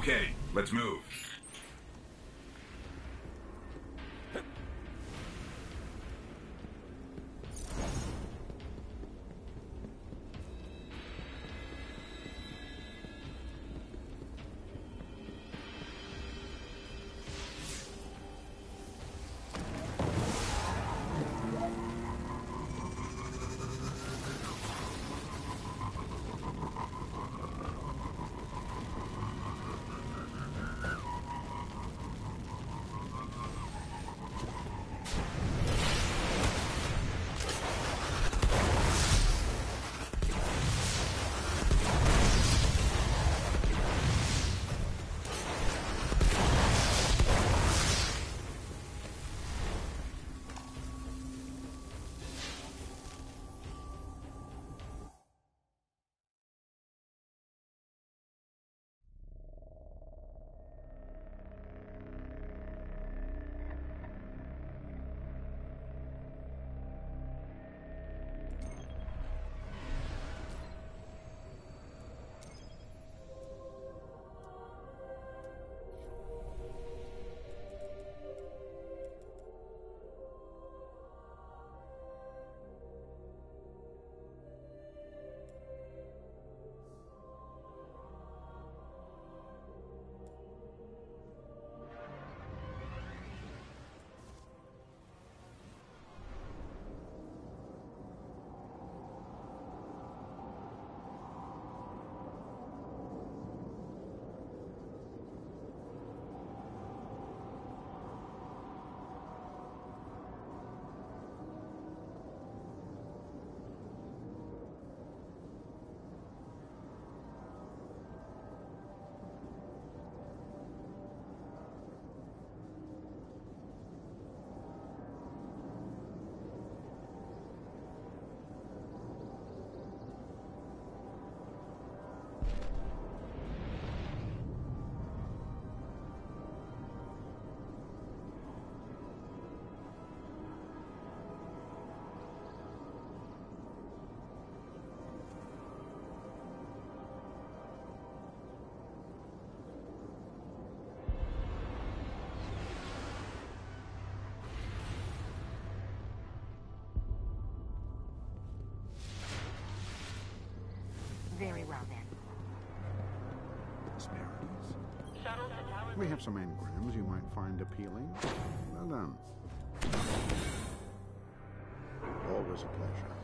Okay, let's move. Very well then. Asparagus. Shuttle to Tower We have some engrams you might find appealing. Well done. Always a pleasure.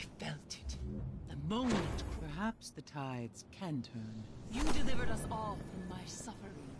I felt it. The moment perhaps the tides can turn. You delivered us all from my suffering.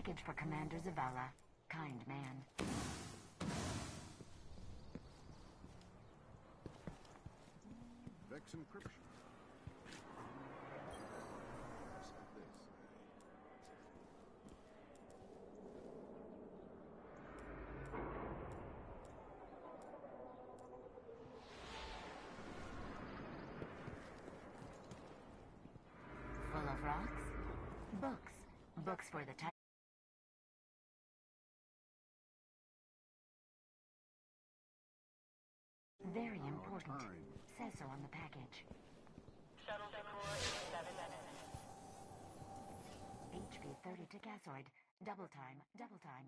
Package for Commander Zavala. Kind man. Vex encryption. Full of rocks? Books. Books for the type. Very oh, important. Says so on the package. Shuttle to core in seven minutes. HP 30 to gasoid. Double time, double time.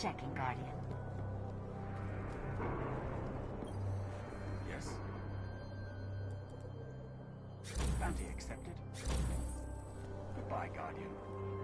Checking, Guardian. Yes. Bounty accepted. Goodbye, Guardian.